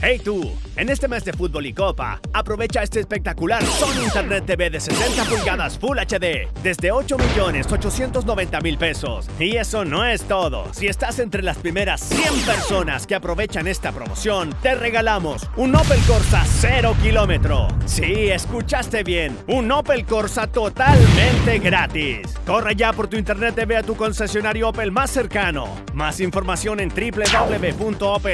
Hey tú, en este mes de fútbol y copa, aprovecha este espectacular Sony Internet TV de 60 pulgadas Full HD desde 8.890.000 pesos. Y eso no es todo. Si estás entre las primeras 100 personas que aprovechan esta promoción, te regalamos un Opel Corsa 0 kilómetro. Sí, escuchaste bien, un Opel Corsa totalmente gratis. Corre ya por tu Internet TV a tu concesionario Opel más cercano. Más información en www.opel.cl.